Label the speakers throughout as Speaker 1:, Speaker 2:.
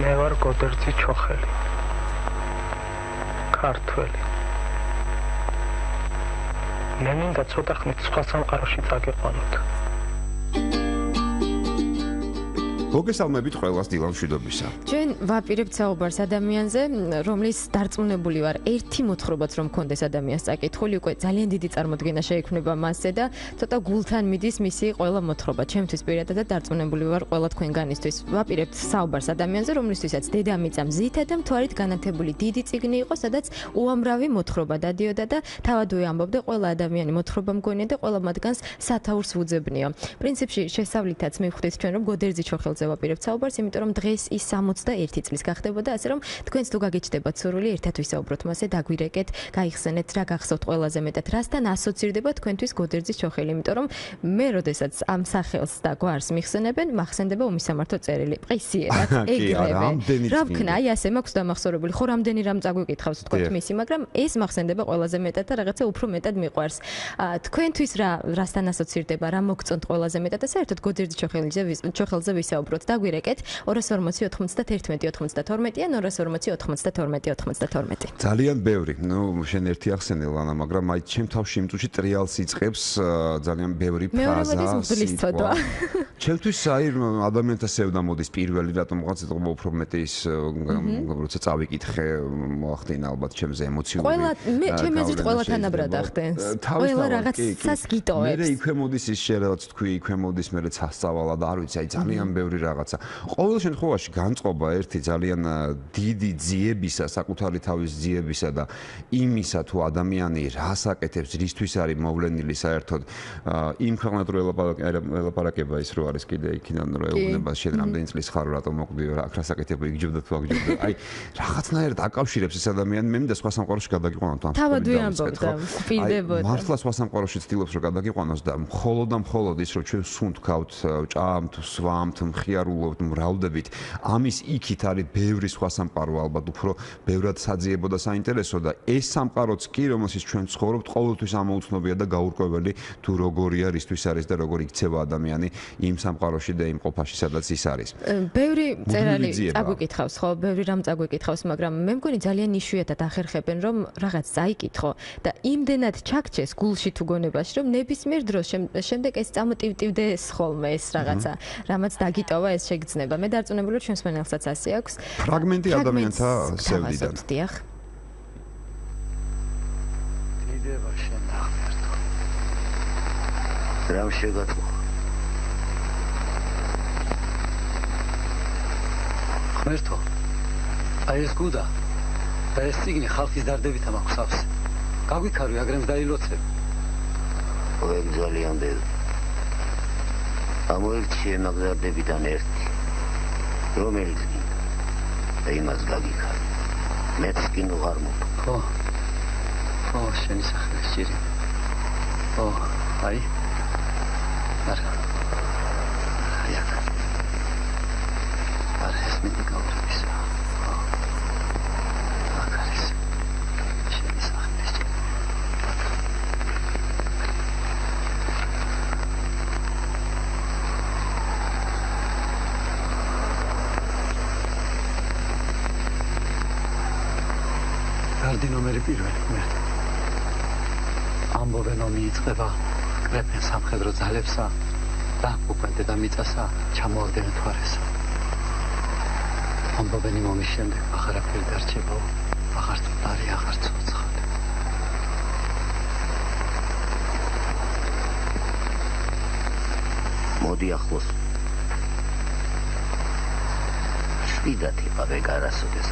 Speaker 1: მე ვარ გოდერძი ჩოხელი. ქართველი. მე მინდა ცოტა ხნით სხვა სამყაროში წაგეყვანოთ.
Speaker 2: მოგესალმებით ყველას დილამშვიდობისა.
Speaker 3: ჩვენ ვაპირებთ საუბარს ადამიანზე, რომლის დარწმუნებული ვარ, ერთი მოთხრობაც რომ კონდეს ადამიანს წაკითხული, უკვე ძალიან დიდი წარმოდგენა შეექმნება მასზე და ცოტა გულთან მიდის მისი ყველა მოთხრობა. ჩემთვის პირადად დარწმუნებული ვარ ყველა თქვენგანისთვის. ვაპირებთ საუბარს ადამიანზე, რომლისთვისაც დედამიწა მზითა და მთვარით განათებული დიდი ციგნი იყო, სადაც უამრავი მოთხრობა დადიოდა და თავადვე ამბობდა, ყველა ადამიანი მოთხრობა მგონია და ყველა მათგანს სათაურს უძებნიო. პრინციპში შესავლითაც მივხვდით ჩვენ რომ გოდერძი ჩოხელს თემაზე ვაპირებთ საუბარს, იმიტომ რომ დღეს ის 61 წლის გახდებოდა, ასე რომ თქვენც თუ გაგიჩნდებათ სურვილი ერთად ვისაუბროთ მასე, დაგვირეკეთ, გაიხსენეთ რა გახსოვთ ყველაზე მეტად, რასთან ასოცირდება თქვენთვის გოდერძის ჩოხელი, იმიტომ რომ მე როდესაც ამ სახელს და გვარს მიხსენებენ, მახსენდება უმისამართო წერილი, ყისიერად, ეგრევე. რა ვქნა, აი ასე მაქვს დამახსოვრებული, ხო რამდენი რამ წაგვიკითხავს თქვენ მისი, მაგრამ ეს მახსენდება ყველაზე მეტად და რაღაცა უფრო მეტად მიყვარს. თქვენთვის რა რასთან ასოცირდება, რა მოგწონთ ყველაზე მეტად? და საერთოდ გოდერძის ჩოხელზე ჩოხელზე ვისაუბროთ დაგვირეკეთ 240-91-92 ან 240-92-92.
Speaker 2: ძალიან ბევრი. ნუ შენ ერთი ახსენე ლანა, მაგრამ აი ჩემ თავში იმ წუთში ტრიალს იწყებს ძალიან ბევრი ფრაზა. ჩემთვის აი ადამიანთა სევდა მოდის პირველი რატომ რაღაც ეთყობა უფრო მეტი ის როცა წავიკითხე მოახდინა ალბათ ჩემზე ემოციური.
Speaker 3: ყველა მე ჩემი აზრით ყველა თანაბრად ახდენს. ყველა რაღაცას გიტოვებს.
Speaker 2: მე იქვე მოდის ის შე რაც თქვი იქვე მოდის მე ცასწავალა და არ ვიცი აი ძალიან ბევრი რაღაცა. ყოველ შემთხვევაში განწყობა ერთი ძალიან დიდი ძიებისა, საკუთარი თავის ძიებისა და იმისა თუ ადამიანი რას აკეთებს, რისთვის არის მოვლენილი საერთოდ იმ ქვეყნად რო ელაპარაკება ის რო არის კიდე იქიდან რო ეუბნება შენ რამდენი წლის ხარ რატომ მოკვდიო რა რას აკეთებ იგჯობდა თუ აგჯობდა. აი რაღაცნაირად აკავშირებს ეს ადამიანი მე მინდა სხვა სამყაროში გადაგიყვანოთ
Speaker 3: ამ თავადვე ამბობდა სპილდებოდა.
Speaker 2: მართლა სხვა სამყაროში ცდილობს რომ გადაგიყვანოს და მხოლოდ და მხოლოდ ის რომ ჩვენ სუნთქავთ, ჭამთ, სვამთ, მხიარულობთ, მრავლდებით. ამის იქით არის ბევრი სხვა სამყარო ალბათ უფრო ბევრად საძიებო და საინტერესო და ეს სამყაროც კი რომელსაც ჩვენ ცხოვრობთ, ყოველთვის ამოუცნობია და გაურკვეველი თუ როგორია, რისთვის არის და როგორ იქცევა ადამიანი იმ სამყაროში და იმ ყოფაში, სადაც ის არის.
Speaker 3: ბევრი წერალი წაგვიკითხავს, ხო, ბევრი რამ წაგვიკითხავს, მაგრამ მე მგონი ძალიან იშვიათად ახერხებენ, რომ რაღაც წაიკითხო და იმდენად ჩაქჩეს გულში თუ გონებაში, რომ ნებისმიერ დროს შემდეგ ეს წამოტივტივდეს ხოლმე ეს რაღაცა, რამაც დაგი იტოვა ეს შეგრძნება. მე დარწმუნებული ვარ ჩვენს მენელსაც ასე აქვს.
Speaker 2: ფრაგმენტი ადამიანთა სევდიდან.
Speaker 3: დიახ.
Speaker 4: დიდება შენ აღერთო. რა შეგატყო? ღმერთო. აი ეს გუდა. და ეს ციგნი ხალხის დარდებით ამაქვს სავს. გაგვიქარი აგრემს დაილოცებ. ой, ამოერჩიე მაგზარდებიდან ერთი. რომელიც და იმას გაგიქარ მეც კი ნუ არ მო ხო. ხო შენი სახელი შირი ხო აი. არა აი არა არა ეს მე დიგავრებისა კარდი ნომერი პირველი მე ამბობენ რომ იწყება კრეფენ სამხედრო ძალებსა და უკვე დედამიწასა ჩამოაგდენ თვარესა ამბობენ იმ ომის შემდეგ აღარაფერი დარჩება აღარ წარი აღარ ცოცხალ. მოდი ახლოს. შვიდათ იყავე გარასოდეს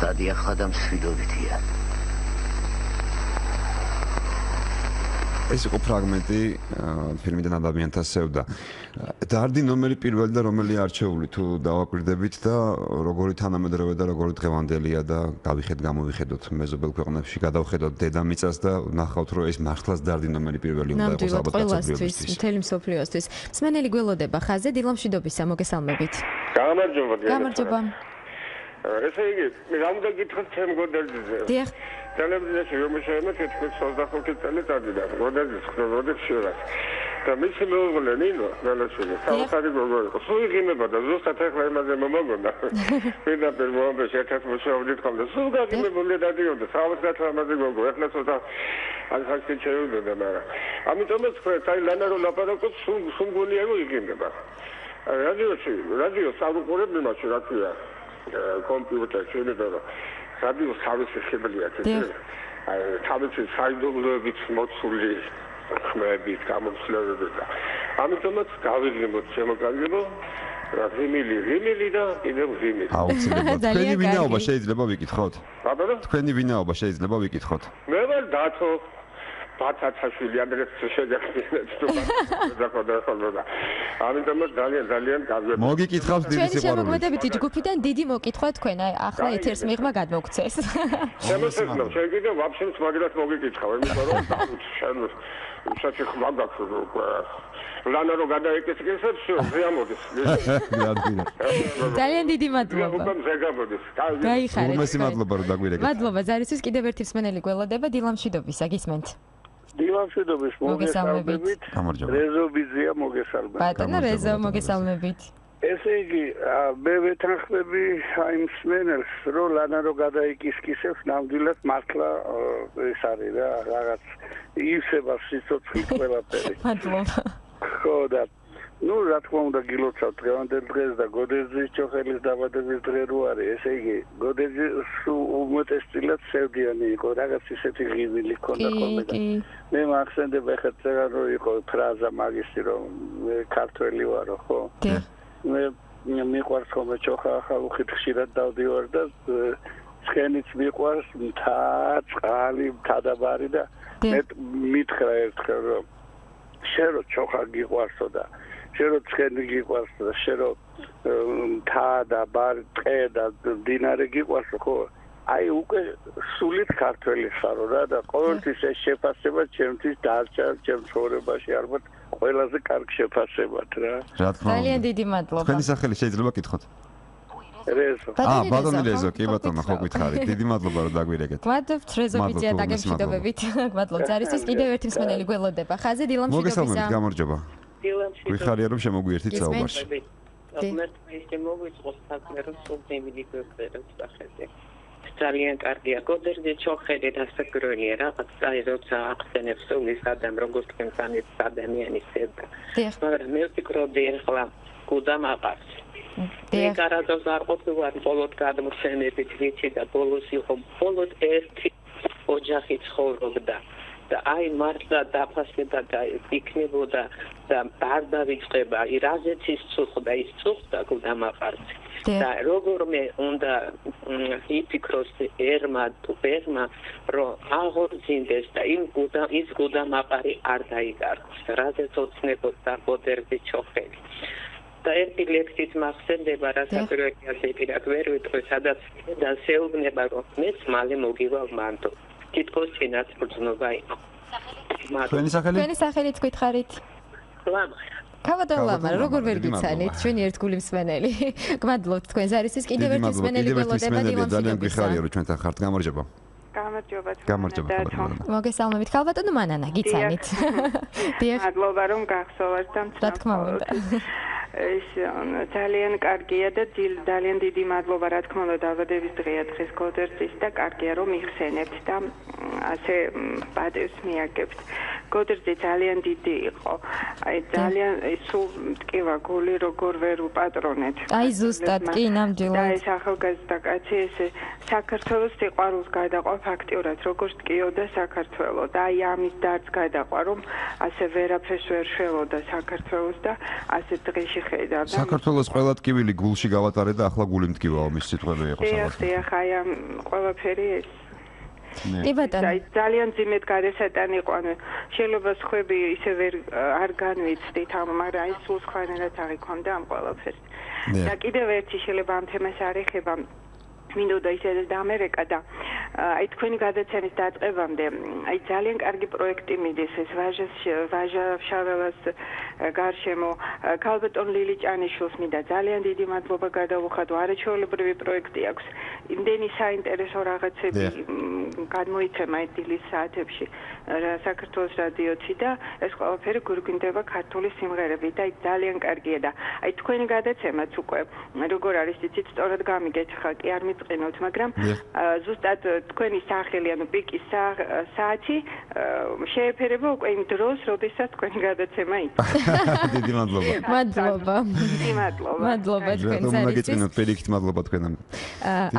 Speaker 4: სადი ახლა და მსვიდობითია.
Speaker 2: ეს იყო ფრაგმენტი ფილმიდან ადამიანთა სევდა. დარდი ნომერი პირველი და რომელი არჩეული თუ დავაკვირდებით და როგორი თანამედროვე და როგორი დღევანდელია და გავიხედ გამოვიხედოთ მეზობელ ქვეყნებში, გადავხედოთ დედამიწას და ნახავთ რომ ეს მართლაც დარდი ნომერი პირველი უნდა
Speaker 3: იყოს ალბათ ყველასთვის, მთელი მსოფლიოსთვის. მსმენელი გველოდება ხაზე დილამშვიდობისა მოგესალმებით.
Speaker 5: გამარჯობა.
Speaker 3: გამარჯობა.
Speaker 5: ესე იგი, რა უნდა გითხრათ ჩემ გოდერძზე?
Speaker 3: დიახ.
Speaker 5: ტელევიზიაში შეემა თითქოს 25 წელი წადიდა. გოდერძის ხრობოდი შეიძლება. და მისი მეუღლე ნინო ნალაშვილი საოცარი გოგო იყო. სულ იღიმება და ზუსტად ახლა იმაზე მომოგონდა. პირდაპირ მომბეს ერთად მუშაობდით ხოლმე. სულ გაგიმებული დადიოდა საოცრად ამაზე გოგო. ახლა ცოტა ან ხალხი შეუდოდა მაგრამ. ამიტომაც ხრეთ აი ლანა რო ლაპარაკობს სულ სულ გონია რომ იღიმება. რადიოში რადიო საუყურებ იმაში რა ქვია კომპიუტერში შეიძლება რომ რადიო სავისი ხებელია ეს აი თავისი საიდუმლოებით მოცული ხმებით გამოსვლებით და ამიტომაც გავიგებოთ შემოგაგებო რა ღიმილი ღიმილი და კიდევ ღიმილი
Speaker 2: აუცილებლად. თქვენი ვინაობა შეიძლება ვიკითხოთ?
Speaker 5: ბაბა
Speaker 2: თქვენი ვინაობა შეიძლება ვიკითხოთ?
Speaker 5: მე ვარ დათო ბაცაცაშვილი ადრეს შეგახსენებს თუ ბაცაცაშვილი ხოლმე და ამიტომ ძალიან ძალიან კარგი
Speaker 2: მოგიკითხავს დიდი სიყვარული.
Speaker 3: ჩვენ შემოგვედებითი ჯგუფიდან დიდი მოკითხვა თქვენ აი ახლა ეთერს მიღმა გადმოგცეს
Speaker 5: შემოსეძლო ჩვენ კიდე ვაფშენს მაგრამ. მოგიკითხავ იმიტომ რომ დავით შენ უშაქი ხმა გაქვს უკვე ლანა რო გადაეკეთებს ზეა მოდის
Speaker 3: ძალიან დიდი მადლობა.
Speaker 5: უკვე მზე გამოდის
Speaker 3: გაიხარეთ
Speaker 2: უმესი მადლობა რომ დაგვირეკეთ.
Speaker 3: მადლობა ზარისთვის კიდევ ერთი მსმენელი გველოდება დილამშვიდობის აგისმენთ.
Speaker 6: დილამშვიდობის
Speaker 3: მოგესალმებით.
Speaker 6: რეზობიზია მოგესალმებით.
Speaker 3: ბატონო რეზო მოგესალმებით.
Speaker 6: ესე იგი, მე ვეთანხმები აი მსმენელს, რომ ლანა რო გადაიკისკისებს, ნამდვილად მართლა ეს არის რა, რაღაც ივსება სიცოცხლე ყველაფერი.
Speaker 3: მადლობა.
Speaker 6: ხო და ну, რა თქმა უნდა, გილოცავ დღევანდელ დღეს და გოდერძის ჩოხელის დაბადების დღე რო არის, ესე იგი, გოდერძი უმეტესწილად სევდიანი იყო, რაღაც ისეთი ღიმილი ქონდა
Speaker 3: კი,
Speaker 6: ხოლმე და მე მახსენდება ხეთ წერა რო იყო ფრაზა მაგისტრი რომ მე ქართველი ვარო, ხო? მე მიყვარს ხოლმე ჩოხა ხალხით ხშირად დავდივარ და ცხენიც მიყვარს მთა, წყალი, მთადაბარი და მე მითხრა ერთხელ რომ შენ რო ჩოხა გიყვარსო და შენ რო ცხენი გიყვარსო და შენ რო მთა და ბარი, ტყე და დინარე გიყვარსო ხო? აი უკვე სულით ქართველი ხარო რა და ყოველთვის ეს შეფასება ჩემთვის დარჩა ჩემ ცხოვრებაში ალბათ ყველაზე კარგ შეფასებად რა.
Speaker 2: რა თქმა
Speaker 3: ძალიან
Speaker 2: უნდა.
Speaker 3: დიდი მადლობა.
Speaker 2: თქვენი სახელი შეიძლება გითხოთ?
Speaker 6: რეზო.
Speaker 2: აა, ბატონი
Speaker 3: რეზო,
Speaker 2: რეზო, კი ბატონო, ხო გითხარით. დიდი მადლობა რომ დაგვირეკეთ.
Speaker 3: გვადობთ რეზობიცია
Speaker 2: მადლობა,
Speaker 3: დაგემშვიდობებით. გმადლობთ ზარისთვის კიდევ ერთი მსმენელი გველოდება. ხაზე დილამშვიდობისა.
Speaker 2: მოგესალმებით, გამარჯობა. გვიხარია რომ შემოგვიერთით საუბარში.
Speaker 7: ღმერთმა ისე მოვიწყოს საქმე რომ სულ დემილი გვერდებს სახეზე. ძალიან კარგია. გოდერდი ჩოხერი დასაგრონია რაღაც აი როცა ახსენებს სულის ადამ როგორც თქვენთანით ადამიანის ზედა
Speaker 3: დიახ.
Speaker 7: მაგრამ მე ვფიქრობდი ახლა გუდამ აყარს
Speaker 3: დიახ.
Speaker 7: კარადოს არ ყოფილა ბოლოდ გადმოცემებით ვიცი და ბოლოს იყო ბოლოდ ერთი ოჯახი ცხოვრობდა. და აი მართლა დაფასება და იქნებოდა და არ დავიწყება აი რაზეც ის წუხდა ის წუხდა გუდამაყარს
Speaker 3: დიახ.
Speaker 7: და როგორმე უნდა იფიქროს ერმა თუ ერმა რომ აღორძინდეს და იმ გუდა ის გუდამაყარი არ დაიკარგოს. რაზეც ოცნებოდა ბოდერდი ჩოხელი. და ერთი ლექსით მახსენდება რასაკვირველია ზეპირად ვერ ვიტყვი სადაც და შეუგნება რომ მეც მალე მოგივალ მანდო თითქოს წინათ ბრძნობა იყო
Speaker 2: თქვენი სახელი?
Speaker 3: თქვენი სახელით გითხარით.
Speaker 7: ლამა
Speaker 3: ქავატონ ლამა, როგორ ვერ გიცანით, ჩვენი ერთგული მსმენელი. გმადლობთ თქვენ კიდევ ერთი
Speaker 2: მადლობა.
Speaker 3: მსმენელი
Speaker 2: კიდევ ერთი მსმენელი ძალიან
Speaker 3: დილამშვიდობისა.
Speaker 2: გვიხარია რომ ჩვენთან ხართ. გამარჯობა.
Speaker 8: გამარჯობა
Speaker 2: ხალხო.
Speaker 3: მოგესალმებით, ქალბატონო მანანა, გიცანით. დიახ,
Speaker 8: მადლობა რომ გახსოვართ და
Speaker 3: რა თქმა უნდა.
Speaker 8: ეს ძალიან კარგია და ძალიან დიდი მადლობა რა თქმა უნდა დაბადების დღეა დღეს გოდერძის და კარგია რომ იხსენებთ და ასე პატევს მიაგებთ. გოდერძი ძალიან დიდი იყო. აი ძალიან ეს სულ მტკივა გული როგორ ვერ უპატრონეთ.
Speaker 3: აი ზუსტად, კი,
Speaker 8: და
Speaker 3: ნამდვილად.
Speaker 8: ეს ახალგაზრდა კაცი ესე საქართველოს სიყვარულს გადაყვა ფაქტიურად როგორც ტკიოდა საქართველო და აი ამის დარც გადაყვა რომ ასე ვერაფერს ვერ შველოდა საქართველოს და ასე დღეში გულში ხედავ და
Speaker 2: საქართველოს ყველა ტკივილი გულში გავატარე და ახლა გული მткиვაო მის სიტყვები იყო
Speaker 8: სამართლი.
Speaker 2: დიახ,
Speaker 8: დიახ, აი ამ ყველაფერი ეს
Speaker 3: კი ბატონო.
Speaker 8: ძალიან ძიმედ გადასატანი ყანე. შეიძლება ხები ისე ვერ არ განვიცდით ამ, მაგრამ აი სულ სხვანაირად აღიქონდა ამ ყველაფერს. და კიდევ ერთი შეიძლება ამ თემას არ ეხება მინდოდა ისე დამერეკა და აი თქვენი გადაცემის დაწყებამდე აი ძალიან კარგი პროექტი მიდის ეს ვაჟას ვაჟა შაველას გარშემო. ქალბატონ ლილი ჭანიშვილს მინდა ძალიან დიდი მადლობა გადავუხადო. არაჩვეულებრივი პროექტი აქვს. იმდენი საინტერესო რაღაცები გადმოიცემა დილის საათებში საქართველოს რადიოთი და ეს ყველაფერი გურგვინდება ქართული სიმღერები და ძალიან კარგია და აი თქვენი გადაცემაც უკვე როგორ არის იცით სწორად გამიგეთ ხა კი არ მიწყინოთ მაგრამ ზუსტად თქვენი სახელი ანუ პიკის საათი შეეფერება უკვე იმ დროს როდესაც თქვენი გადაცემა იქნება
Speaker 2: დიდი მადლობა.
Speaker 3: მადლობა.
Speaker 8: დიდი მადლობა.
Speaker 3: მადლობა თქვენ ძალიან
Speaker 2: მაგეწინოთ პერიქით მადლობა თქვენამ.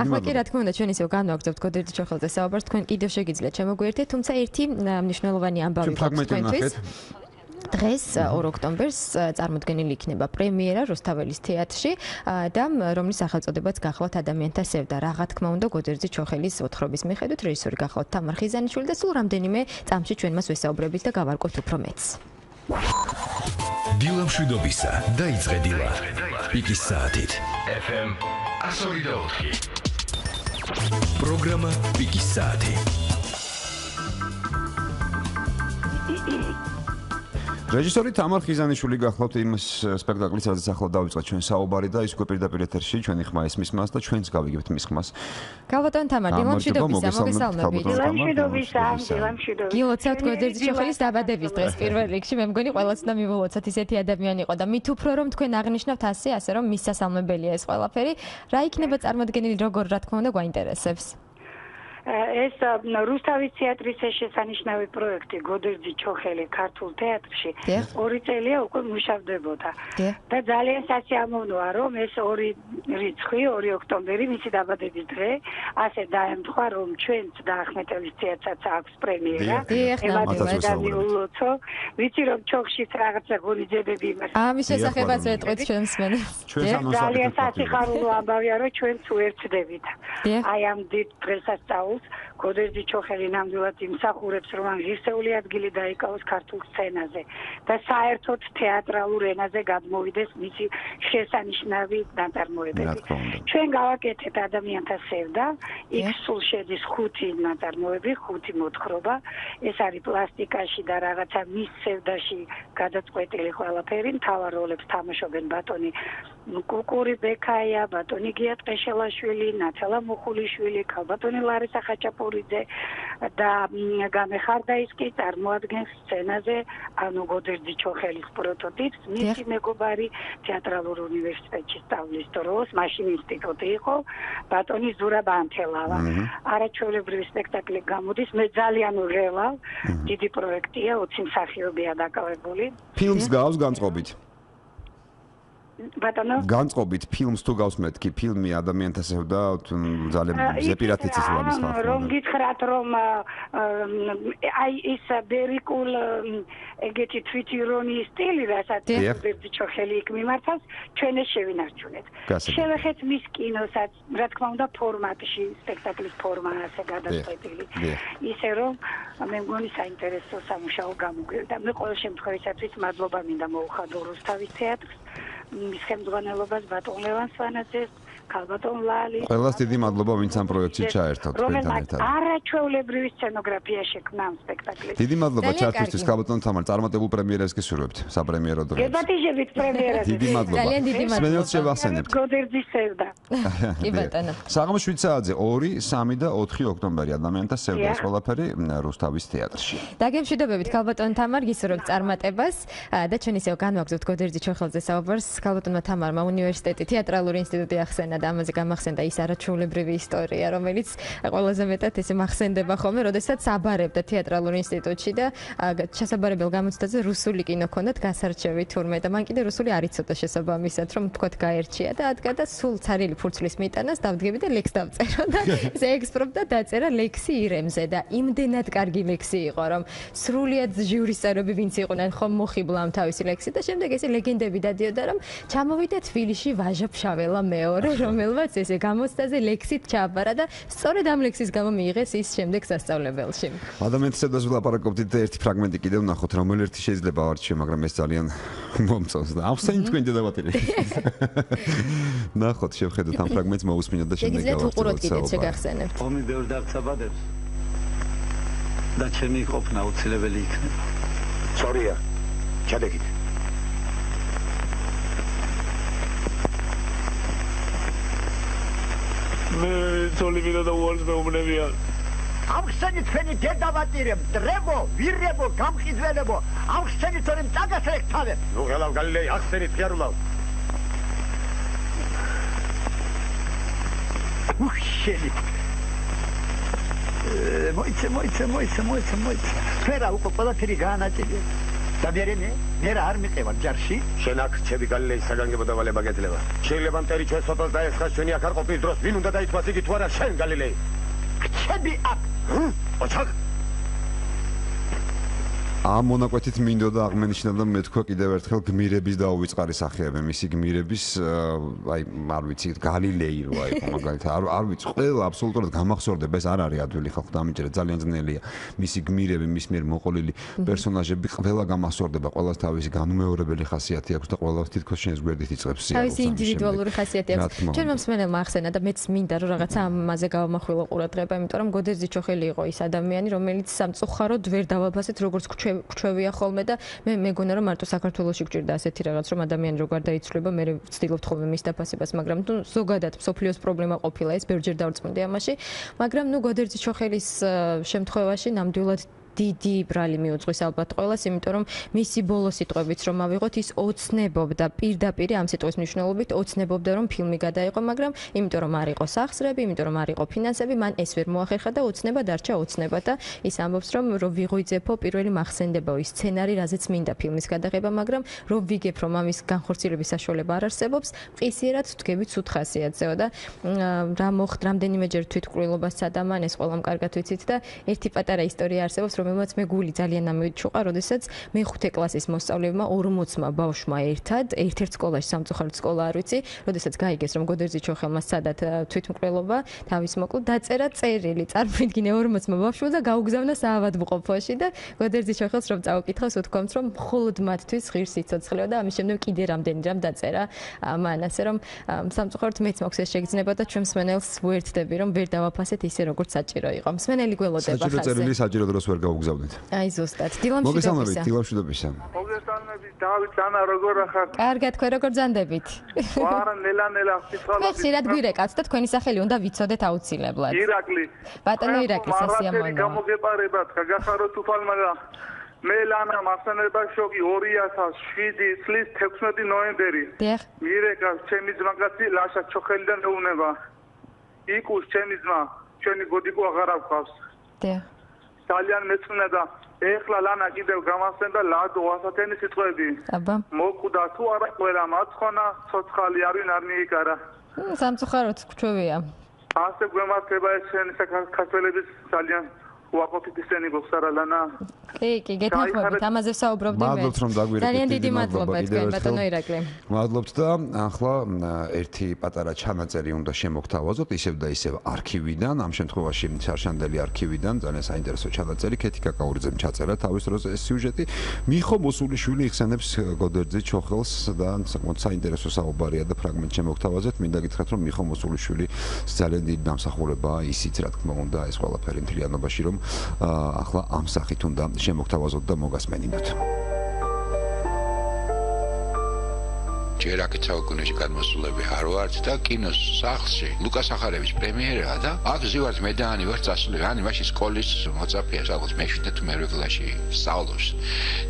Speaker 3: ახლა კი რა თქმა უნდა ჩვენ ისევ განვაგრძობთ კოდერტი ჩოხელზე საუბარს. თქვენ კიდევ შეგიძლიათ შემოგვიერთეთ თუმცა ერთი მნიშვნელოვანი ამბავი გვაქვს თქვენთვის დღეს 2 ოქტომბერს წარმოქმნილი იქნება პრემიერა რუსთაველის თეატრში და რომლის სახელწოდებაც გახლავთ ადამიანთა სევდა. რაღა თქმა უნდა გოდერძი ჩოხელის ოთხრობის მიხედვით რეჟისორი გახლავთ თამარ ხიზანიშვილი და სულ რამდენიმე წამში ჩვენ მას ვესაუბრებით და გავარკვევთ უფრო მეც.
Speaker 9: დილა მშვიდობისა და იწყე დილა. პიკის საათით. FM 104. პროგრამა პიკის საათი.
Speaker 2: რეჟისორი თამარ ხიზანიშვილი გახლავთ იმ სპექტაკლის, სადაც ახლა დავიწყეთ ჩვენ საუბარი და ის უკვე პირდაპირ ეთერში ჩვენი ხმა ესმის მას და ჩვენც გავიგებთ მის ხმას.
Speaker 3: გალბატონ თამარ, დილამშვიდობისა, მოგესალმებით.
Speaker 10: დილამშვიდობისა, დილამშვიდობისა.
Speaker 3: გილოცავთ გოდერძი ჩოხელის დაბადების დღეს პირველ რიგში, მე მგონი ყველაც უნდა მივულოცოთ ისეთი ადამიანი იყო და მით უფრო რომ თქვენ აღნიშნავთ ასე, ასე რომ მის სასალმებელია ეს ყველაფერი, რა იქნება წარმოქმნილი როგორ რა თქმა უნდა გვაინტერესებს.
Speaker 10: ეს რუსთავის თეატრის შესანიშნავი პროექტი გოდერძი ჩოხელი ქართულ თეატრში ორი წელია უკვე მუშავდებოდა. და ძალიან სასიამოვნოა რომ ეს ორი რიცხვი 2 ოქტომბერი მისი დაბადების დღე ასე დაემთხვა რომ ჩვენც და ახმეტელის თეატრსაც აქვს პრემიერა. ევადიულოცო ვიცი რომ ჩოხშიც რაღაცა გონიძებები იმას
Speaker 3: ამის შესახებაც ეტყვით ჩვენს მენეს
Speaker 10: ძალიან სასიხარულო ამბავია რომ ჩვენც უერთდებით. აი ამ დიდ დღესასწაულს თავს გოდერძი ჩოხელი ნამდვილად იმსახურებს რომ ღირსეული ადგილი დაიკავოს ქართულ სცენაზე და საერთოდ თეატრალურ ენაზე გადმოვიდეს მისი შესანიშნავი ნაწარმოებები. ჩვენ გავაკეთეთ ადამიანთა სევდა, იქ სულ შედის ხუთი ნაწარმოები, ხუთი მოთხრობა. ეს არის პლასტიკაში და რაღაცა მის სევდაში გადაწყვეტილი ყველაფერი, მთავარ როლებს თამაშობენ ბატონი კუკური ბექაია, ბატონი გია ტყეშელაშვილი, ნათელა მუხულიშვილი, ქალბატონი ლარისა ხაჭაპურიძე და გამეხარდა ის კი წარმოადგენს სცენაზე ანუ გოდერძი ჩოხელის პროტოტიპს, მისი მეგობარი თეატრალურ უნივერსიტეტში სწავლის დროს, მაშინ ინსტიტუტი იყო, ბატონი ზურა ბანთელავა. არაჩვეულებრივი სპექტაკლი გამოდის, მე ძალიან ვღელავ, დიდი პროექტია, 20 მსახიობია დაკავებული.
Speaker 2: ფილმს გავს განწყობით.
Speaker 10: ბატონო?
Speaker 2: განწყობით ფილმს თუ გავსმეთ? კი ფილმი ადამიანთა სევდა ძალიან ზეპირათიცის ლამის ხალხი
Speaker 10: რომ გითხრათ რომ აი ის ბერიკულ ეგეთი თვითირონიის სტილი რასაც ბერდიჩო ხელი იქ მიმართავს ჩვენ ეს შევინარჩუნეთ შევეხეთ მის კინოსაც რა თქმა უნდა ფორმატში სპექტაკლის ფორმა ასე გადაწყვეტილი. ისე რომ მე მგონი საინტერესო სამუშაო გამოგვივიდა მე ყოველ შემთხვევაში მადლობა მინდა მოუხადო რუსთავის თეატრს მის ხელმძღვანელობას ბატონ ლევან სვანაძეს ქალბატონ ლალი.
Speaker 2: ყველას დიდი მადლობა ვინც ამ პროექტში ჩაერთო თქვენთან ერთად.
Speaker 10: არაჩვეულებრივი სცენოგრაფია შექმნა ამ სპექტაკლში.
Speaker 2: დიდი მადლობა ჩართვისთვის ქალბატონ თამარ წარმატებულ პრემიერას გესურვებთ საპრემიერო დღეს.
Speaker 10: გებატიჟებით პრემიერას.
Speaker 2: დიდი მადლობა.
Speaker 3: ძალიან დიდი მადლობა.
Speaker 2: სმენელს შევახსენებთ.
Speaker 10: გოდერძის სევდა.
Speaker 3: კი ბატონო.
Speaker 2: საღამოს 7 საათზე 2, 3 და 4 ოქტომბერი ადამიანთა სევდა ეს ყველაფერი რუსთავის თეატრში.
Speaker 3: დაგემშვიდობებით ქალბატონ თამარ გისურვებთ წარმატებას და ჩვენ ისევ განვაგრძობთ გოდერძი ჩოხელზე საუბარს ქალბატონმა თამარმა უნივერსიტეტი თეატრალური ინსტიტუტი ახსენა და ამაზე გამახსენდა ის არაჩვეულებრივი ისტორია, რომელიც ყველაზე მეტად ესე მახსენდება ხოლმე, როდესაც აბარებდა თეატრალურ ინსტიტუტში და შესაძლებელ გამოცდაზე რუსული კინო ქონდათ გასარჩევი თურმე და მან კიდე რუსული არ იცოდა შესაბამისად, რომ თქვათ გაერჩია და ადგა და სულ ცარილი ფურცლის მიტანას დავდგები და ლექს დავწერო და ეს ექსპროპტა დაწერა ლექსი ირემზე და იმდენად კარგი ლექსი იყო, რომ სრულიად ჟიურისწერები ვინც იყვნენ ხომ მოხიბლა ამ თავისი ლექსი და შემდეგ ესე ლეგენდები დადიოდა, რომ ჩამოვიდა თბილისში ვაჟა ფშაველა მეორე რომელმაც ესე გამოცდაზე ლექსით ჩააბარა და სწორედ ამ ლექსის გამო მიიღეს ის შემდეგ სასწავლებელში.
Speaker 2: ადამიანს ედას ვილაპარაკობთ და ერთი ფრაგმენტი კიდევ ნახოთ, რომელი ერთი შეიძლება ავარჩიო, მაგრამ ეს ძალიან მომწონს და ახსენით თქვენ დედავატირი. ნახოთ, შევხედოთ ამ ფრაგმენტს მოусმინოთ და შემდეგ
Speaker 3: გავახსენოთ. ეგ უყუროთ კიდე შეგახსენებთ.
Speaker 4: ომი ბევრ დაგცაბადებს. და ჩემი ყოფნა უცილებელი იქნება.
Speaker 11: სწორია. ჩადეკით.
Speaker 5: მე ძოლი მინდა და უარს მეუბნებია.
Speaker 11: ამ ხსენი თქვენი დედავატირე, დრებო, ვირებო, გამყიდველებო, ამ ხსენი თორემ წაგასრეკ თავე.
Speaker 5: ნუ გელავ გალილეი, ახსენი ფიარულავ.
Speaker 11: უხშელი. მოიცე, მოიცე, მოიცე, მოიცე, მოიცე. ფერა უკვე ყველაფერი გაანაწილე. და მე მე რა არ მიყევარ ჯარში?
Speaker 5: შენ აქ რჩები გალილეის საგანგებო დავალება გეძლევა. შეიძლება მტერი ჩვენ სოფელს დაესხა ჩვენი აქ არ ყოფილი დროს, ვინ უნდა დაითვას იგი თუ არა შენ გალილეი?
Speaker 11: რჩები აქ.
Speaker 5: ოჩაკ
Speaker 2: ამ მონაკვეთით მინდოდა აღმენიშნებდა მე თქვა კიდევ ერთხელ გმირების დაუვიწყარი სახეები მისი გმირების აი არ ვიცი გალილეი რო აი მაგალითად არ არ ვიცი ყველა აბსოლუტურად გამახსოვდება ეს არ არის ადვილი ხალხი დამიჯერე ძალიან ძნელია. მისი გმირები მის მიერ მოყოლილი პერსონაჟები ყველა გამახსოვდება ყველას თავისი განუმეორებელი ხასიათი აქვს და ყველას თითქოს შენს გვერდით იწყებს სიახლოვე
Speaker 3: თავისი ინდივიდუალური ხასიათი აქვს. ჩვენ მომსმენელმა ახსენა და მეც მინდა რომ რაღაცა ამაზე გავამახვილო ყურადღება იმიტომ რომ გოდერძი ჩოხელი იყო ის ადამიანი რომელიც სამწუხაროდ ვერ დავაფასეთ როგორც ქუჩე გვჩვევია ხოლმე და მე მეგონა რომ მარტო საქართველოსში გჭირდა ასეთი რაღაც რომ ადამიანი როგორ დაიცვლება მე ვცდილობთ ხოლმე მის დაფასებას მაგრამ თუ ზოგადად სოფლიოს პრობლემა ყოფილა ეს ბევრჯერ დავწმუნდი ამაში. მაგრამ ნუ გოდერძი ჩოხელის შემთხვევაში ნამდვილად დიდი ბრალი მიუძღვის ალბათ ყოველას, იმიტომ რომ მისი ბოლო სიტყვებით რომ ავიღოთ, ის ოცნებობდა. პირდაპირ ამ სიტყვის მნიშვნელობით ოცნებობდა რომ ფილმი გადაიღო, მაგრამ იმიტომ რომ არ იყო სახსრები, იმიტომ რომ არ იყო ფინანსები, მან ეს ვერ მოახერხა და ოცნება დარჩა ოცნება და ის ამბობს რომ რომ ვიღვიძეფო პირველი მახსენდებაო ის სცენარი, რაზეც მინდა ფილმის გადაღება, მაგრამ რომ ვიგებ რომ ამის განხორციელების საშუალება არ არსებობს, ყისიერად თქვები ცუდ ხასიათზეო და რა მოხდა რამდენიმეჯერ თვითკვლილობას სადამან ეს ყველამ კარგად ვიცით და ერთი პატარა ისტორია არსებობს რომელმაც მე გული ძალიან ამიჩუყა, როდესაც მე 5 კლასის მოსწავლეებმა 40-მა ბავშვმა ერთად, ერთ-ერთ სკოლაში სამწუხაროდ სკოლა არ ვიცი, როდესაც გაიგეს რომ გოდერძი ჩოხელმა სადათ თვითმკვლელობა, თავის მოკლედ დაწერა წერილი, წარმოიდგინე 40-მა ბავშვმა და გაუგზავნა საავადმყოფოში და გოდერძი ჩოხელს რომ წაუკითხავს, უთქვამს რომ მხოლოდ მათთვის ღირს სიცოცხლეო და ამის შემდეგ კიდე რამდენი რამ დაწერა. ამან ასე რომ სამწუხაროდ მეც მოქს ეს შეგრძნება და ჩვენ მსმენელს ვერთდები რომ ვერ დავაფასეთ ისე როგორც საჭირო იყო. მსმენელი გველოდება ხაზე.
Speaker 2: საჭირო წერილი საჭირო დროს ვერ გაუგზავნით.
Speaker 3: აი ზუსტად. დილამშვიდობისა.
Speaker 2: მოგესალმებით, დილამშვიდობისა.
Speaker 6: მოგესალმებით, დავით ანა როგორ ახარ?
Speaker 3: კარგად, თქვენ როგორ ძანდებით?
Speaker 6: ვარა ნელა ნელა სიტყვა.
Speaker 3: მე შეიძლება გვირეკავთ და თქვენი სახელი უნდა ვიცოდეთ აუცილებლად.
Speaker 6: ირაკლი.
Speaker 3: ბატონო ირაკლი სასიამოვნო.
Speaker 6: გამოგეპარებათ, გაგახაროთ უფალ მაგრამ მე ლანა მასანება შოგი 2007 წლის 16 ნოემბერი.
Speaker 3: დიახ.
Speaker 6: მირეკავს ჩემი ძმაკაცი ლაშა ჩოხელიდან ეუნება. იკუს ჩემი ძმა, ჩვენი გოდიკო აღარ აქვს.
Speaker 3: დიახ.
Speaker 6: ძალიან მეწუნა და ეხლა ლანა კიდევ გამასცენ და ლადო ასათენი სიტყვები.
Speaker 3: აბა.
Speaker 6: მოკვდა თუ არა ყველა მაცხონა, ცოცხალი არ ვინ არ მიიკარა.
Speaker 3: სამწუხაროდ გვჩვევია.
Speaker 6: ასე გვემართება ეს შენი საქართველოს ძალიან უაყოფით ისენი გოხსარალანა.
Speaker 3: კი, კი, გეთანხმებით, ამაზე ვსაუბრობდი
Speaker 2: მე. მადლობთ რომ დაგვირეკეთ.
Speaker 3: ძალიან დიდი მადლობა თქვენ ბატონო ირაკლი.
Speaker 2: მადლობთ და ახლა ერთი პატარა ჩანაწერი უნდა შემოგთავაზოთ, ისევ და ისევ არქივიდან, ამ შემთხვევაში ჩარშანდელი არქივიდან, ძალიან საინტერესო ჩანაწერი, ქეთი კაკაურიძემ ჩაწერა თავის დროზე ეს სიუჟეტი. მიხო მოსულიშვილი იხსენებს გოდერძი ჩოხელს და საკმაოდ საინტერესო საუბარია და ფრაგმენტ შემოგთავაზეთ. მინდა გითხრათ, რომ მიხო მოსულიშვილი ძალიან დიდი დამსახურებაა ისიც, რა თქმა უნდა, ეს ყველაფერი მთლიანობაში რომ ახლა ამ სახით უნდა შემოგთავაზოთ და მოგასმენინოთ.
Speaker 12: ჯერ აქეთ საუკუნეში გადმოსულები ჰარვარდს და კინოს სახლში ლუკას ახარევის პრემიერაა და აქ ზივართ მედანი ვარ წასული რანი მაშინ სკოლის მოწაფეა საკუთარ მეშვიდე თუ მერვე კლასში სწავლობს.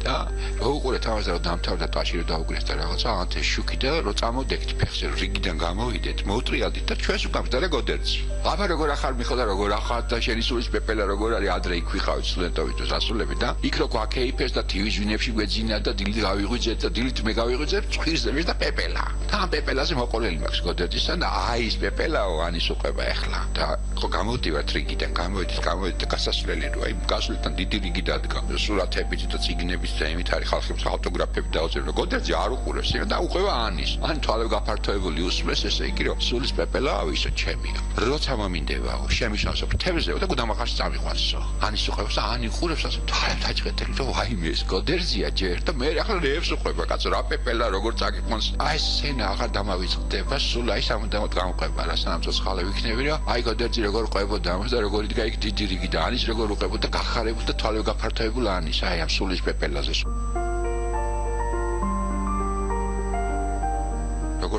Speaker 12: და უყურე თავს და დამთავრდა ტაში რომ დაუგრეს და რაღაცა ანთე შუქი და რო წამოდექთ ფეხზე რიგიდან გამოვიდეთ მოუტრიალდით და ჩვენს უკამს და რეგოდერც აბა როგორ ახარ მიხო და როგორ ახარ და შენი სულის პეპელა როგორ არის ადრე იქ ვიხავით სტუდენტობით და სასულები და იქ რო გვაქეიფეს და ტივიზ ვინებში გვეძინა და დილით გავიღვიძეთ და დილით მე გავიღვიძეთ წვირზე და პეპელა თან პეპელაზე მოყოლელი მაქვს გოდერძისთან და აი ეს პეპელაო ანის უყვება ახლა და ხო გამოვდივართ რიგიდან გამოვიდეთ გამოვიდეთ გასასვლელი რო აი გასვლიდან დიდი რიგი დადგა. სურათებით და ციგნებით და იმით არის ხალხებს ავტოგრაფები დაუწერო გოდერძი არ უყურებს. და უყვება ანის. ან თვალე გაფართოებული უსმეს ესე იგი რომ სულის პეპელაო ისე ჩემია. როცა მომინდებაო შემიშავსო ფრთებზეო და გუდამახარს წამიყვანსო. ანის უყვება და ანი ყურებს ასე თვალე დაჭყეთილი რომ აი ეს გოდერძია ჯერ. და მე ახლა რევს უყვება კაცო რა პეპელა როგორ წაგიყვანს აი სენა აღარ დამავიწყდება სულ აი სამუდამოდ გამყვება რა სანამ ცოცხალე ვიქნები რა აი გოდერძი როგორ ყვებოდა ამას და როგორ იდგა იქ დიდი რიგი და ანის როგორ უყვებოდა გახარებოდა თვალე გაფართოებულ ანის. აი ამ სულის პეპელაზე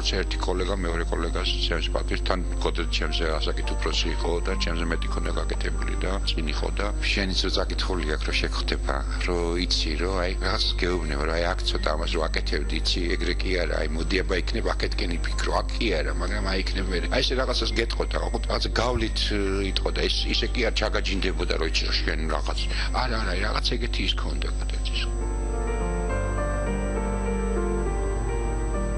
Speaker 12: როგორც ერთი კოლეგა მეორე კოლეგას ჩემს პატრის თან კოდერ ჩემზე ასაკით უფროსი იყო და ჩემზე მეტი ქონდა გაკეთებული და წინი ხო და შენიც რო წაკითხული აქვს რომ შეგხვდება რომ იცი რომ აი რაღაც გეუბნება რომ აი აქ ცოტა ამას რო აკეთებდი იცი ეგრე არა აი მოდი აბა იქნება აქეთკენ იფიქრო აქ კი არა მაგრამ აი იქნება მე აი ეს რაღაცას გეტყოდა ხო რაღაც გავლით იტყოდა ეს ისე კი არ ჩაგაჯინდებოდა რომ შენ რაღაც არა არა რაღაც ეგეთი ის ქონდა კოდერის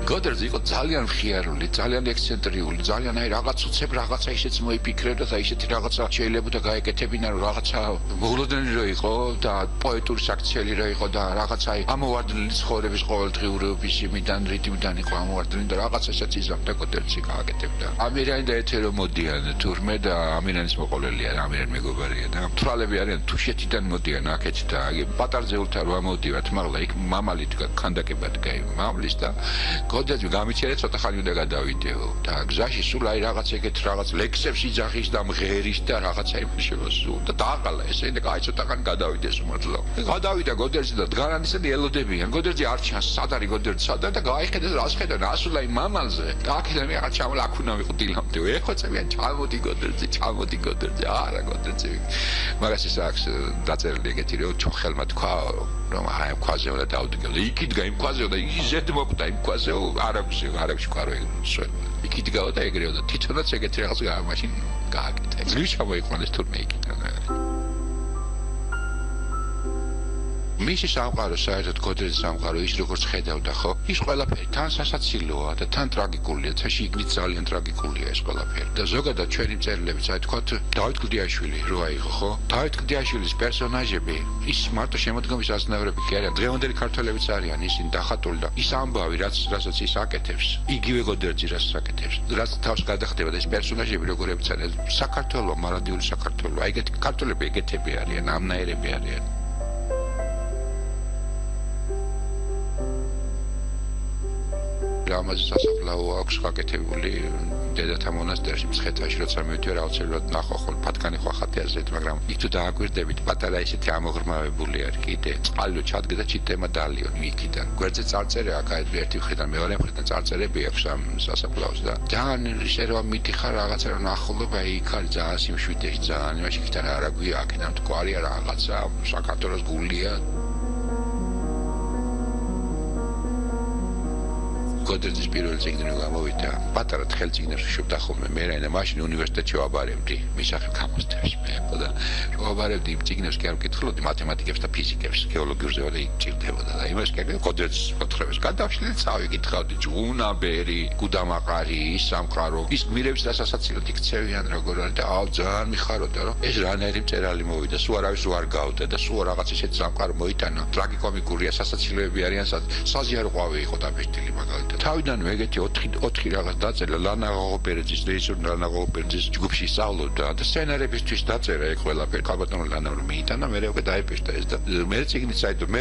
Speaker 12: გოდერძი იყო ძალიან ხიარული, ძალიან ექსცენტრიული, ძალიან აი რაღაც უცებ რაღაცა ისეც მოიფიქრებდა და ისეთი რაღაცა შეიძლება და გაეკეთებინა რომ რაღაცა მოლოდნელი რო იყო და პოეტური საქციელი რო იყო და რაღაცა აი ამოვარდნილი ცხოვრების ყოველდღიურობის იმიდან რიტმიდან იყო ამოვარდნილი და რაღაცა ისეც იზამდა გოდერძი გააკეთებდა. ამირანი და ეთერო მოდიან თურმე და ამირანის მოყოლელია, ამირანი მეგობარია და თვალები არიან თუშეთიდან მოდიან აქეთ და აი პატარძეულთან რა მოდივართ, მაგრამ იქ მამალი თქვა ქანდაკებად გაიმამლის და გოდეძი გამიჩერე ცოტა ხანი უნდა გადავიდეო. და გზაში სულ აი რაღაც ეგეთ რაღაც ლექსებს იძახის და მღერის და რაღაცა იმუშავა სულ. და დააყალა ესე და აი ცოტა ხანი გადავიდეს უმართლა გადავიდა გოდეძი და დგარანისები ელოდებიან. გოდეძი არ ჩანს სად არის გოდეძი სად და გაიხედა რას ხედა ასულა იმ მამალზე. და აქედან რაღაც ჩამოლა აქ უნდა ვიყო დილამდე ეხოცებიან ჩამოდი გოდეძი ჩამოდი გოდეძი არა გოდეძი მაგას ის აქვს დაწერილი ეგეთი რომ ჩოხელმა თქვა რომ აი ქვაზე უნდა დავდგე და იქით გაი ქვაზე და იზეთ მოკვდა იმ ქვაზე არ აქვს არ აქვს კვარო იქით გავა და ეგრეო და თვითონაც ეგეთი რაღაც მაშინ გააკეთე გლიშ ჩამოიყვანეს თურმე იქიდან მისი სამყარო საერთოდ კოდერის სამყარო ის როგორც ხედავდა ხო ის ყველაფერი თან სასაცილოა და თან ტრაგიკულია თაში იქნით ძალიან ტრაგიკულია ეს ყველაფერი. და ზოგადად ჩვენი წერილებიც აი თქვა დავით გლდიაშვილი რო აიღო ხო? დავით გლდიაშვილის პერსონაჟები ის მარტო შემოდგომის აზნაურები კი არიან. დღევანდელი ქართველებიც არიან ისინი დახატული და ის ამბავი რაც რასაც ის აკეთებს იგივე კოდერზი რაც აკეთებს რაც თავს გადახდება და ეს პერსონაჟები როგორებიც არიან საქართველოს მარადიული საქართველოს აი ეგეთი ქართველები ეგეთები არიან ამნაირები არიან ამაზე სასაფლაო აქვს გაკეთებული დედათა მონასტერში მცხეთაში როცა მივიდივარ აუცილებლად ნახო ხოლ ფათქანი ხო ახათიაზეთ მაგრამ იქ თუ დააკვირდებით პატარა ისეთი ამოღრმავებული არის კიდე წყალო ჩადგა ჩიტემა დალიო იქიდან გვერდზე წარწერე აქ აი ერთი მხრიდან მეორე მხრიდან წარწერები აქვს ამ სასაფლაოს და ძალიან რომ მითიხარ რაღაცა რომ ახლობა იქ არის ძალიან სიმშვიდეში ძალიან იმაში იქიდან არა გვია აქედან თქვარი რაღაცა საქართველოს გულია გოდერძის პირველი წიგნი გამოვიდა, პატარა თხელწიგნებს შევდა ხოლმე. მე რა და მაშინ უნივერსიტეტში ვაბარებდი მისახე გამოსტებს მე და ვაბარებდი იმ წიგნებს კი არ ვკითხულობდი მათემატიკებს და ფიზიკებს, გეოლოგიურზე და იქ ჭირდებოდა და იმას კი გოდერძის ფოთხრებს გადავშლილი წავიკითხავდი ჯუნაბერი, გუდამაყარი, სამყარო, ის გმირების დასასაცილოდ იქცევიან როგორ არის და აუ ძალიან მიხაროდა რომ ეს რანერი მწერალი მოვიდა, სულ არავის უარ გავდა და სულ რაღაც ისეთ სამყარო მოიტანა, ტრაგიკომიკურია სასაცილოები არიან საზიარყვავი იყო დაფიჭილი მაგალითად თავიდან ეგეთი 4 4 რაღაც დაწერა. ლანა ღოღოპერეძის რეჟისორ ლანა ღოღოპერეძის ჯგუფში სწავლობდა და სცენარებისთვის დაწერა ეგ ყველაფერი. ქაბატონო ლანა რომ მიიტანა მე უკვე დაიპეშდა ეს და მე ციგნი საერთოდ მე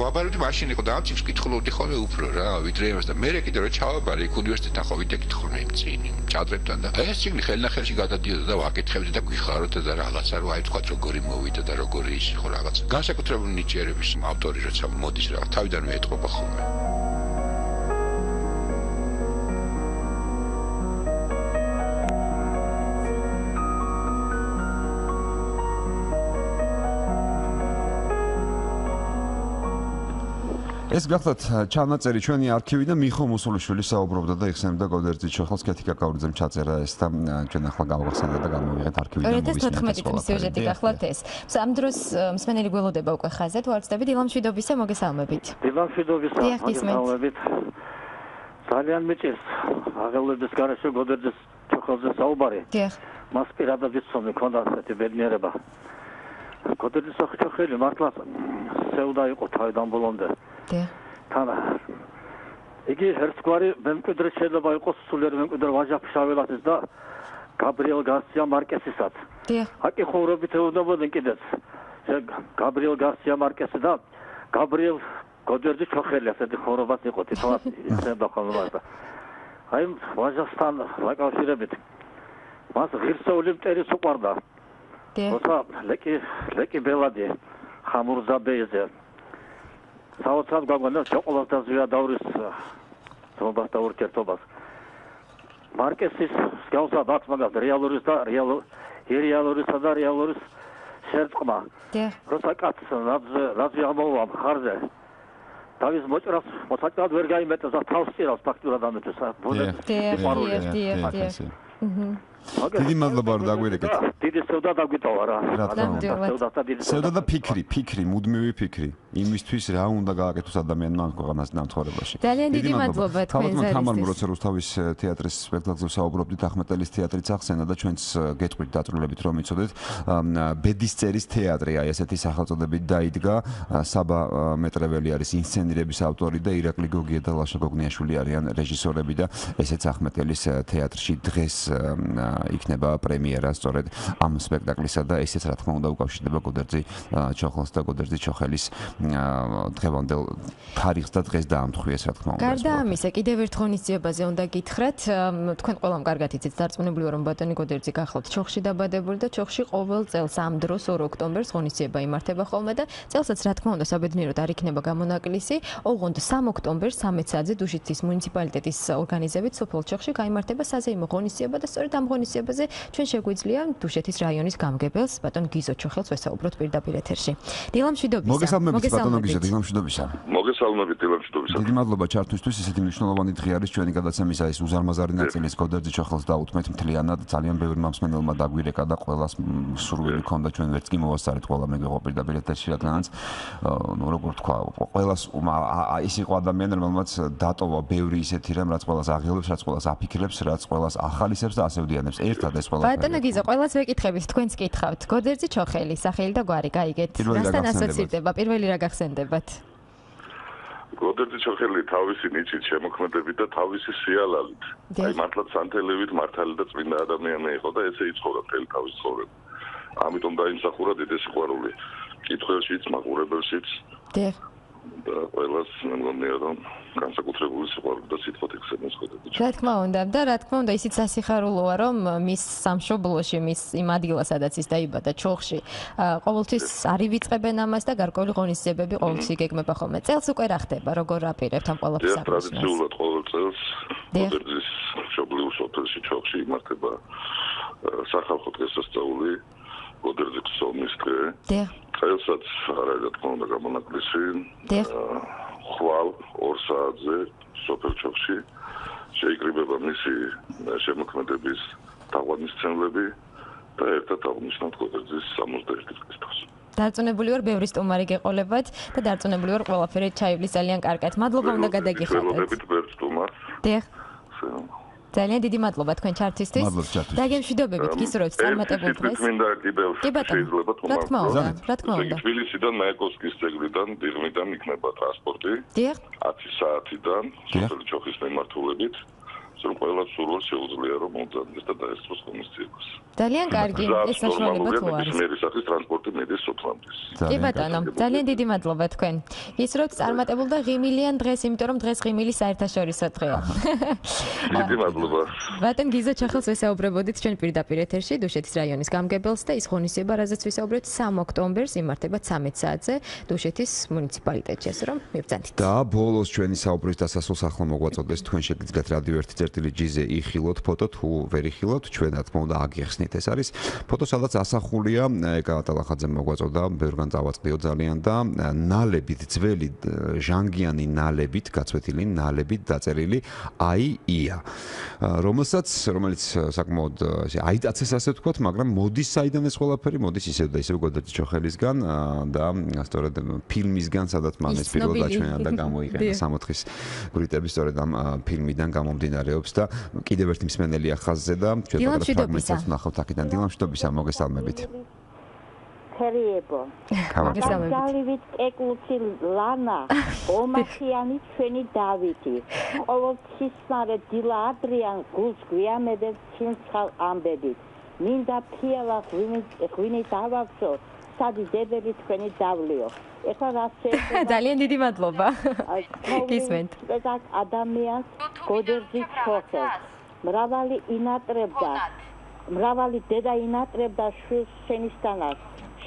Speaker 12: ვაბარებდი მაშინ იყო და ამ ციგს კითხულობდი ხოლმე უფრო რა ვიდრე იმას და მე კიდე რო ჩავაბარე იქ უნივერსიტეტთან ხო ვიდე კითხულობდი იმ წინი ჩადრებთან და ეს ციგნი ხელნახელში გადადიოდა და ვაკითხებდი და გვიხაროთ და რაღაცა რო აი თქვა როგორი მოვიდა და როგორი ის ხო რაღაც განსაკუთრებული ნიჭიერების ავტორი როცა მოდის რა თავიდან მე ეთყობა ხოლმე
Speaker 2: ეს გახლავთ ჩანაწერი ჩვენი არქივი და მიხო მუსულიშვილი საუბრობდა და იხსენებდა გოდერძის ჩოხელს კეთიკა კაურიძემ ჩაწერა ეს და ჩვენ ახლა გავახსენდა და გამოვიღეთ არქივიდან
Speaker 3: მოვისმენთ 2014 წლის სიუჟეტი გახლავთ ეს. ამ დროს მსმენელი გველოდება უკვე ხაზე თუ არ ცდები დილამშვიდობისა მოგესალმებით.
Speaker 13: დილამშვიდობისა მოგესალმებით. ძალიან მიჭირს აღელვების garaშე გოდერძის ჩოხელზე საუბარი.
Speaker 3: დიახ.
Speaker 13: მას პირადად იცნობ მქონდა ასეთი ბედნიერება. გოდერძის ჩოხელი მართლა სევდა იყო თავიდან ბოლომდე.
Speaker 3: დიახ.
Speaker 13: თან იგი ერთგვარი მემკვიდრე შეიძლება იყოს სულიერ მემკვიდრე ვაჟაფშაველაძის და გაბრიელ გარსია მარკესისაც.
Speaker 3: დიახ.
Speaker 13: აკი ხოვრობით ეუბნებოდნენ კიდეც. გაბრიელ გარსია მარკესი და გაბრიელ გოდერძი ჩოხელი ასეთი ხორობაც იყო თვითონაც ისება ხოლმე და აი ვაჟასთან ვაკავშირებით მას ღირსეული მტერი სუყვარდა თორსა ლეკი ლეკი ბელადი ხამურზა ბეზე საოცრად გაგვანდა ჩოკოლადს და ზია დავრის თობას და ურთიერთობას. მარკესის სკაუსა ბაქს მაგას რეალურის და რეალურისა და რეალურის შერწყმა. როცა კაცს რაც ამოვა ხარზე თავის მოჭრას მოსაჭრად ვერ გაიმეტეს და თავს წირავს ფაქტურად ამეთეს ბუნების
Speaker 3: სიყვარული. აჰა.
Speaker 2: დიდი მადლობა რომ დაგვირეკეთ.
Speaker 13: დიდი სევდა დაგვიტოვა რა.
Speaker 2: რა თქმა უნდა. სევდა და ფიქრი, ფიქრი, მუდმივი ფიქრი. იმისთვის რა უნდა გააკეთოს ადამიანმა ქვეყანას ნამთხოვარებაში.
Speaker 3: ძალიან დიდი მადლობა თქვენს
Speaker 2: არის. თამარ როცა რუსთავის თეატრის სპექტაკლზე საუბრობდით ახმეტელის თეატრიც ახსენა და ჩვენც გეტყვით დაწვრილებით რომ იცოდეთ ბედისწერის თეატრი აი ესეთი სახელწოდებით დაიდგა საბა მეტრეველი არის ინსცენირების ავტორი და ირაკლი გოგია და ლაშა გოგნიაშვილი არიან რეჟისორები და ესეც ახმეტელის თეატრში დღეს იქნება პრემიერა სწორედ ამ სპექტაკლისა და ესეც რა თქმა უნდა უკავშირდება გოდერძი ჩოხელს და გოდერძი ჩოხელის დღევანდელ თარიღს და დღეს დაამთხვიეს რა თქმა უნდა.
Speaker 3: გარდა ამისა, კიდევ ერთ ღონისძიებაზე უნდა გითხრათ, თქვენ ყველამ კარგად იცით, დარწმუნებული რომ ბატონი გოდერძი გახლავთ ჩოხში დაბადებული და ჩოხში ყოველ წელს ამ დროს 2 ოქტომბერს ღონისძიება იმართება ხოლმე და წელსაც რა თქმა უნდა საბედნიეროდ არ იქნება გამონაკლისი, ოღონდ 3 ოქტომბერს 13 საათზე დუშეთის მუნიციპალიტეტის ორგანიზებით სოფელ ჩოხში გამართება საზეიმო ღონისძიება და სწორედ ამ ღონისძიებაზე ჩვენ შეგვიძლია დუშეთის რაიონის გამგებელს ბატონ გიზო ჩოხელს ვესაუბროთ პირდაპირ ეთერში. დილამშვიდობისა.
Speaker 2: მოგესალმებით ბატონო გიზო, დილამშვიდობისა.
Speaker 14: მოგესალმებით დილამშვიდობისა.
Speaker 2: დიდი მადლობა ჩართვისთვის, ისეთი მნიშვნელოვანი დღე არის ჩვენი გადაცემისა ის უზარმაზარი ნაწილის გოდერძი ჩოხელს დაუთმეთ მთლიანად, ძალიან ბევრი მომსმენელმა დაგვირეკა და ყოველას სურვილი ქონდა ჩვენ ვერც კი მოვასწარეთ ყველა მეგვიყო პირდაპირ ეთერში რადგანაც ნუ როგორ თქვა, ყოველას ის იყო ადამიანი, რომელმაც დატოვა ბევრი ისეთი რამ, რაც ყოველას აღიელებს, რაც ყოველას აფიქრებს, რაც ყოველას ახალისებს და ასე ვდიანებს. ერთად ეს ყველა
Speaker 3: ბატონო გიზო ყველას ვეკითხებით თქვენს კითხავთ. გოდერძი ჩოხელი სახელი და გვარი გაიგეთ. რასთან ასოცირდება? პირველი რა გახსენდებათ?
Speaker 14: გოდერძი ჩოხელი თავისი ნიჭით შემოქმედებით და თავისი სიალალით. აი მართლაც სანთელევით მართალი და წმინდა ადამიანი იყო და ესე იცხოვრა მთელი თავის ცხოვრება. ამიტომ დაიმსახურა დიდი სიყვარული. კითხველშიც მაყურებელშიც.
Speaker 3: დიახ
Speaker 14: და ყველას მეგონია რომ განსაკუთრებული სიყვარული და სიტყვა ეხსენოს ხოდები.
Speaker 3: რა თქმა უნდა და რა თქმა უნდა ისიც სასიხარულოა რომ მის სამშობლოში მის იმ ადგილას სადაც ის დაიბადა ჩოხში ყოველთვის არი ვიწყებენ ამას და გარკვეული ღონისძიებები ყოველთვის იგეგმება ხოლმე. წელს უკვე რა ხდება როგორ აპირებთ ამ ყველაფერს?
Speaker 14: ეს ტრადიციულად ყოველ წელს მოდერნის მშობლიურ სოფელში ჩოხში იმართება სახალხო დღესასწაული გოდერძის სომის დღე.
Speaker 3: დიახ.
Speaker 14: წელსაც არა რა თქმა უნდა გამონაკლისი.
Speaker 3: დიახ.
Speaker 14: ხვალ 2 საათზე სოფელჩოხში შეიკრიბება მისი შემოქმედების თაგვანისცემლები და ერთად აღნიშნავთ გოდერძის 61 წლის დროს.
Speaker 3: დარწმუნებული ვარ, ბევრი სტუმარი გეყოლებათ და დარწმუნებული ვარ, ყველაფერი ჩაივლის ძალიან კარგად. მადლობა უნდა გადაგიხადოთ.
Speaker 14: მადლობებით ბევრ სტუმარს.
Speaker 3: დიახ. ძალიან დიდი მადლობა თქვენ ჩართვისთვის. დაგემშვიდობებით გისურვებთ წარმატებულ დღეს.
Speaker 14: მინდა კიდევ
Speaker 3: შეიძლება თქმა რა თქმა უნდა. რა თქმა უნდა.
Speaker 14: თბილისიდან მაიკოვსკის ძეგლიდან დიღმიდან იქნება ტრანსპორტი.
Speaker 3: დიახ.
Speaker 14: 10 საათიდან სოფელი ჩოხის მიმართულებით. რომ ყველა სულო შეუძლია რომ მომძაბნეს და დაესწროს კომისიებს.
Speaker 3: ძალიან კარგი, ეს საშუალება თუ არის.
Speaker 14: მერის სახის ტრანსპორტი მედის სოფლამდის.
Speaker 3: კი ბატონო, ძალიან დიდი მადლობა თქვენ. ისროთ წარმატებულ და ღიმილიან დღეს, იმიტომ რომ დღეს ღიმილი საერთაშორისო დღეა.
Speaker 14: დიდი მადლობა.
Speaker 3: ბატონ გიზა ჩახელს ვესაუბრებოდით ჩვენ პირდაპირ ეთერში დუშეთის რაიონის გამგებელს და ის ღონისება, რაზეც ვისაუბრეთ 3 ოქტომბერს იმართება 13 საათზე დუშეთის მუნიციპალიტეტში, ასე რომ მიბრძანეთ.
Speaker 2: და ბოლოს ჩვენი საუბრის დასასრულს ახლა მოგვაწოდეს თქვენ შეგიძლიათ რადიო 1 წერტილი ჯიზე იხილოთ ფოტო თუ ვერ იხილოთ ჩვენ რა თქმა უნდა აგიხსნით ეს არის ფოტო სადაც ასახულია ეკატალახაძე მოგვაწოდა ბევრგან წავაწყდიო ძალიან და ნალებით ძველი ჟანგიანი ნალებით გაცვეთილი ნალებით დაწერილი აი ია რომელსაც რომელიც საკმაოდ ესე აიტაცეს ასე ვთქვათ მაგრამ მოდის საიდან ეს ყველაფერი მოდის ისევ და ისევ გოდაძე ჩოხელისგან და სწორედ ფილმისგან სადაც მან ეს პირველ დაჩვენა და გამოიყენა სამოთხის ბრიტების სწორედ ამ ფილმიდან გამომდინარეობს და კიდევ ერთი მსმენელი ახაზზე და
Speaker 3: ჩვენ ფრაგმენტს
Speaker 2: ნახავთ აქედან. დილამშვიდობისა მოგესალმებით.
Speaker 15: ფერიებო გამოგესალმებით ეკულცი ლანა. ომახიანი ჩვენი დავითი ყოველთვის მარე დილა ადრიან გულს გვიამედებს ჩინცხალ ამბებით. მინდა ფიალა ღვინი დავახსო სადი დებელი თქვენი დავლიო ეხლა რა შეიძლება
Speaker 3: ძალიან დიდი მადლობა გისმენთ
Speaker 15: ეს ადამიანს გოდერძი ჩოხეს მრავალი ინატრებდა მრავალი დედა ინატრებდა შვილს შენისთანაც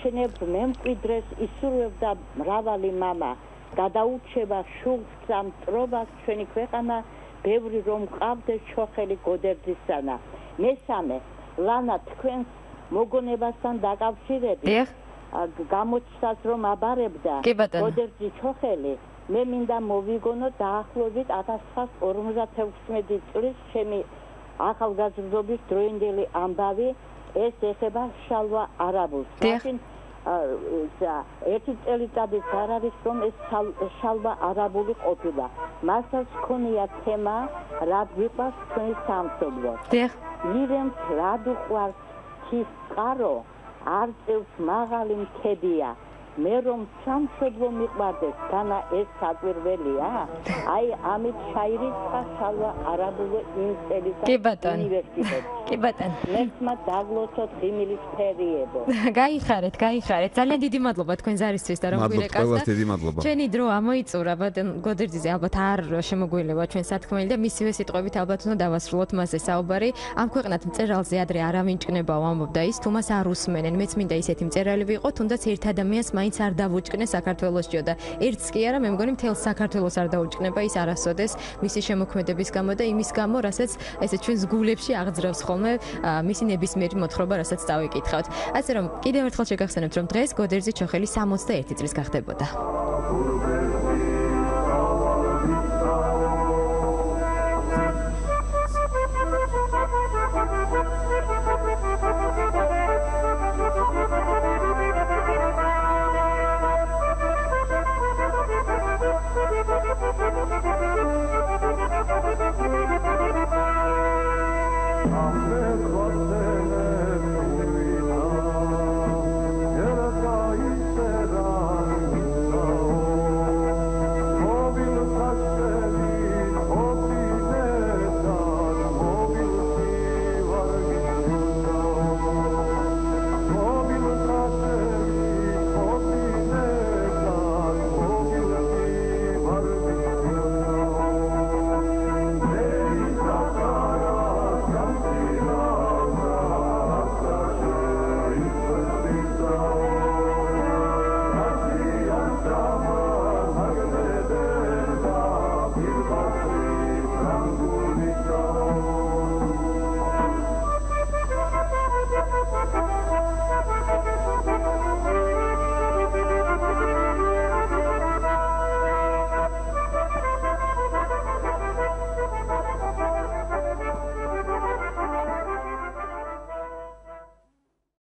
Speaker 15: შენებ მემკვიდრეს ისურვებდა მრავალი мама გადაუჩება შულს ამ ტრობას ჩვენი ქვეყანა ბევრი რომ ყავდეს ჩოხელი გოდერძისანა მესამე ლანა თქვენს მოგონებასთან დაკავშირებით გამოჩნდათ რომ აბარებდა. გოდერძი ჩოხელი მე მინდა მოვიგონო დაახლოებით 1956 წლის ჩემი ახალგაზრდობის დროინდელი ამბავი. ეს ეხება შალვა არაბულს. მაშინ ერთი წელიწადის არ არის რომ ეს შალვა არაბული ყოფილა. მასაც ქონია თემა რა გვიყვარს თქვენი სამშობლო? დიახ ირემს რა დუყვარს ის წყარო არ წევს მაღალი მქედია მე რომ სამშობლო მიყვარდეს განა ეს საკვირველია? აი ამით შაირიცხა შალვა არაბულო ინსტიტუტის
Speaker 3: კი ბატონ კი ბატონ
Speaker 15: მესმა დაგლოცოთ ღიმილის ფერიებო.
Speaker 3: გაიხარეთ გაიხარეთ. ძალიან დიდი მადლობა თქვენ ზარისთვის და რომ
Speaker 2: გვირეკასდა მადლობა.
Speaker 3: ჩვენი დრო ამოიწურა ბატონ გოდერძიძე ალბათ არ შემოგვილევა ჩვენ სათქმელი და მისივე სიტყვებით ალბათ უნდა დავასრულოთ მასზე საუბარი. ამ ქვეყნად მწერალზე ადრე არავინ ჭკნებაო ამბობდა ის თუ მას არ უსმენენ. მეც მინდა ისეთი მწერალი ვიყო თუნდაც ერთ ადამიანს მაინც არ დავუჭკნე საქართველოსჯო და ერთს კი არა მე მგონი მთელ საქართველოს არ დაუჭკნება ის არასოდეს მისი შემოქმედების გამო და იმის გამო რასაც ესე ჩვენს გულებში აღძრევს ხოლმე მისი ნებისმიერი მოთხრობა რასაც დავიკითხავთ ასე რომ კიდევ ერთხელ შეგახსენებთ რომ დღეს გოდერძი ჩოხელი 61 წლის გახდებოდა